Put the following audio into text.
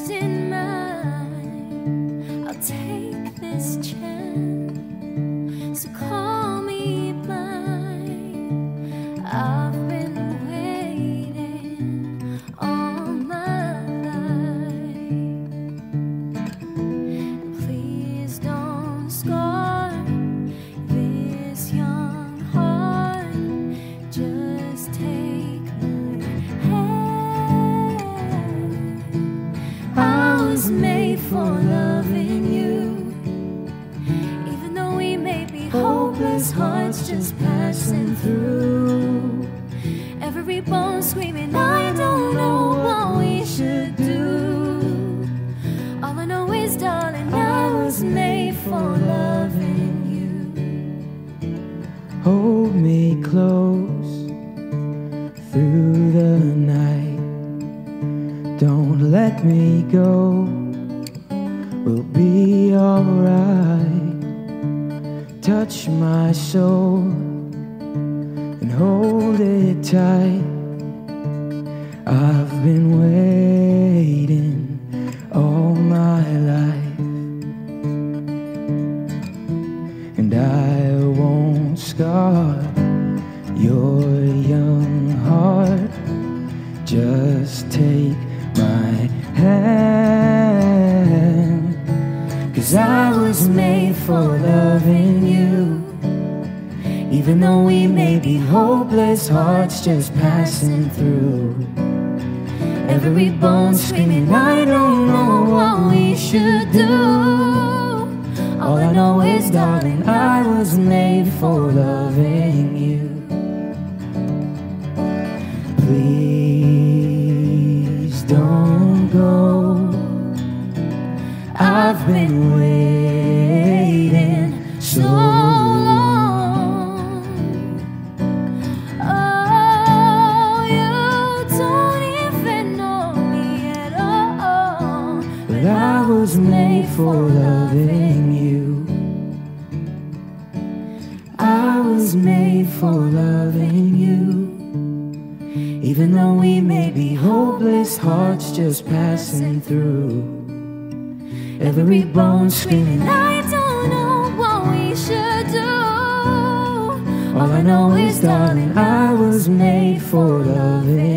question for loving you. Even though we may be hopeless, hearts just passing through. Every bone screaming, I don't know what we should do. All I know is, darling, I was made for loving you. Hold me close through let me go. We'll be alright. Touch my soul and hold it tight. I've been waiting all my life, and I won't scar your young heart. Just take cause I was made for loving you. Even though we may be hopeless, hearts just passing through. Every bone screaming, I don't know what we should do. All I know is, darling, I was made for loving you. Been waiting so long. Oh, you don't even know me at all. But I was made for loving you. I was made for loving you. Even though we may be hopeless, hearts just passing through. Every bone screaming, I don't know what we should do. All I know is, darling, I was made for loving.